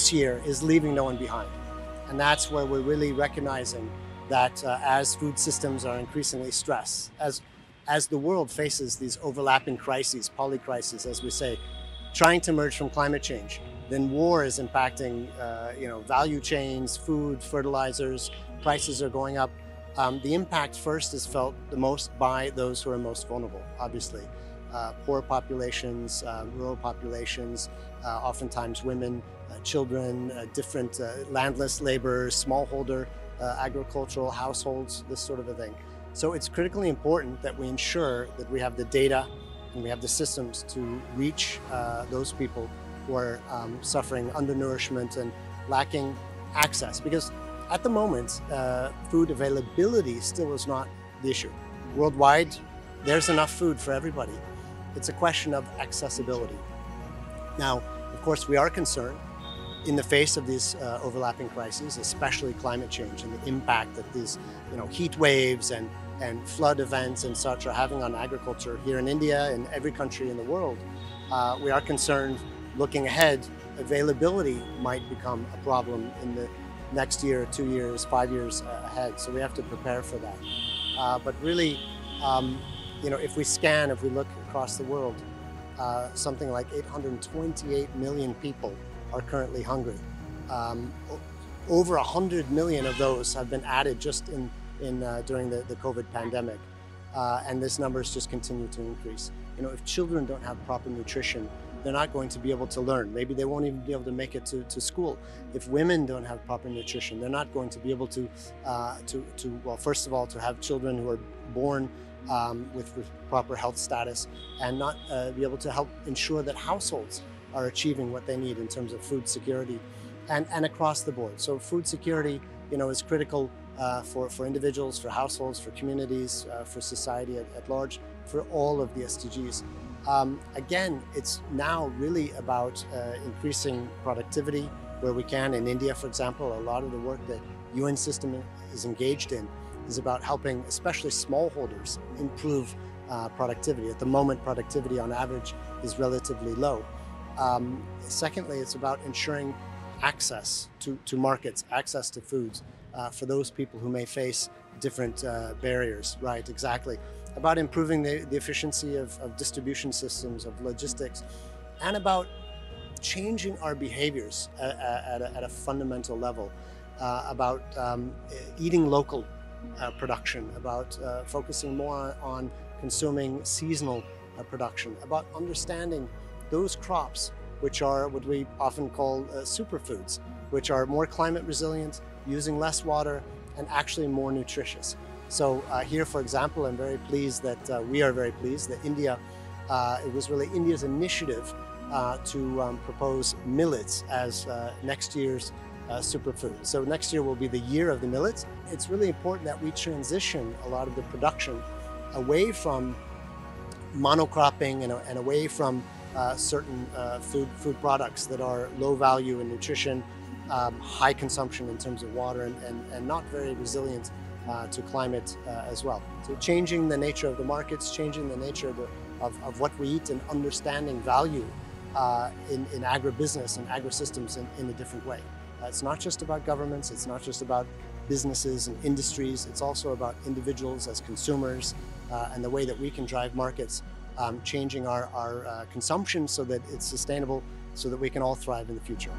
this year is leaving no one behind. And that's where we're really recognizing that uh, as food systems are increasingly stressed, as, as the world faces these overlapping crises, polycrises, as we say, trying to emerge from climate change, then war is impacting uh, you know, value chains, food, fertilizers, prices are going up. Um, the impact first is felt the most by those who are most vulnerable, obviously. Uh, poor populations, uh, rural populations, uh, oftentimes women, children, uh, different landless laborers, smallholder agricultural households, this sort of a thing. So it's critically important that we ensure that we have the data and we have the systems to reach those people who are um, suffering undernourishment and lacking access. Because at the moment, uh, food availability still is not the issue. Worldwide, there's enough food for everybody. It's a question of accessibility. Now, of course, we are concerned in the face of these uh, overlapping crises, especially climate change and the impact that these you know, heat waves and, and flood events and such are having on agriculture here in India and every country in the world. Uh, we are concerned looking ahead, availability might become a problem in the next year, two years, five years ahead. So we have to prepare for that. Uh, but really, um, you know, if we scan, if we look across the world, uh, something like 828 million people are currently hungry. Um, over 100 million of those have been added just in, in uh, during the, the COVID pandemic. Uh, and this numbers just continue to increase. You know, if children don't have proper nutrition, they're not going to be able to learn. Maybe they won't even be able to make it to, to school. If women don't have proper nutrition, they're not going to be able to, uh, to, to, well, first of all, to have children who are born um, with, with, proper health status and not uh, be able to help ensure that households are achieving what they need in terms of food security and, and across the board. So food security, you know, is critical uh, for, for individuals, for households, for communities, uh, for society at, at large, for all of the SDGs. Um, again, it's now really about uh, increasing productivity where we can. In India, for example, a lot of the work that UN system is engaged in is about helping especially smallholders improve uh, productivity. At the moment, productivity on average is relatively low. Um, secondly, it's about ensuring access to, to markets, access to foods uh, for those people who may face different uh, barriers, right, exactly. About improving the, the efficiency of, of, distribution systems, of logistics, and about changing our behaviors at, at, a, at a, fundamental level, uh, about um, eating local uh, production, about uh, focusing more on, on, consuming seasonal uh, production, about understanding those crops which are what we often call uh, superfoods, which are more climate resilient, using less water, and actually more nutritious. So uh, here, for example, I'm very pleased that uh, we are very pleased that India, uh, it was really India's initiative uh, to um, propose millets as uh, next year's superfood. So next year will be the year of the millets. It's really important that we transition a lot of the production away from monocropping and, and away from certain food, food products that are low value in nutrition, um, high consumption in terms of water and, and, and not very resilient uh, to climate uh, as well. So changing the nature of the markets, changing the nature of, the, of, of what we eat and understanding value uh, in, in agribusiness and agri-systems in, in, a different way. Uh, it's not just about governments, it's not just about businesses and industries, it's also about individuals as consumers uh, and the way that we can drive markets, um, changing our, our uh, consumption so that it's sustainable so that we can all thrive in the future.